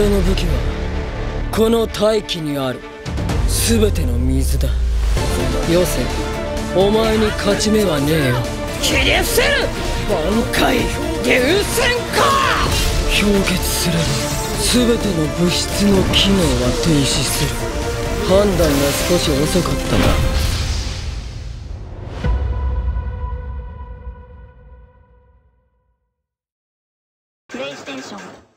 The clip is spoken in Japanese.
俺の武器はこの大気にある。全ての水だ。よせお前に勝ち目はねえよ。切り伏せる！挽回流線か！氷結すれば全ての物質の機能は停止する。判断が少し遅かったなプレイステーション。